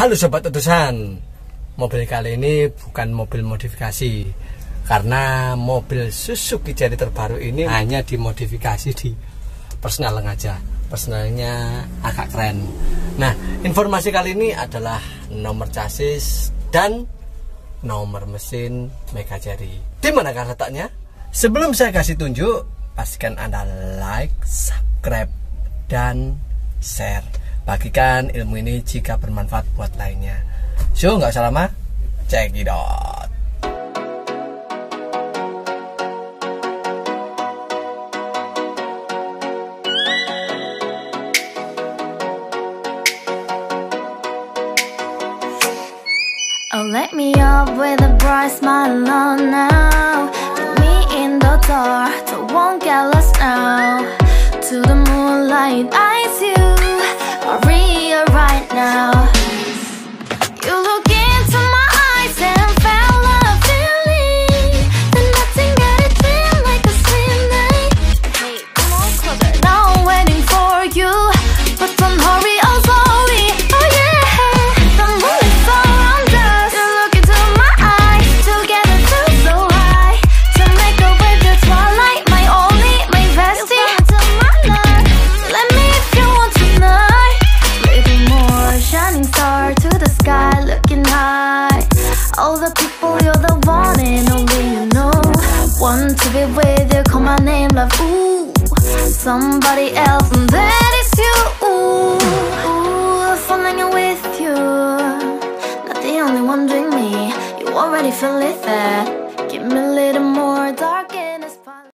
Halo sobat utusan Mobil kali ini bukan mobil modifikasi. Karena mobil Suzuki jadi terbaru ini hanya dimodifikasi di personal aja. Personalnya agak keren. Nah informasi kali ini adalah nomor chassis dan nomor mesin Mega Jari. Di manakah letaknya? Sebelum saya kasih tunjuk Pastikan Anda like, subscribe, dan share Bagikan ilmu ini jika bermanfaat buat lainnya. So, nggak usah lama, check it out. Oh, let me up with a bright smile on now. Put me in the dark, now. you're the one and only you know. Want to be with you, call my name love, ooh Somebody else and that is you, ooh, ooh Falling with you Not the only one doing me, you already feel it there. Give me a little more darkness.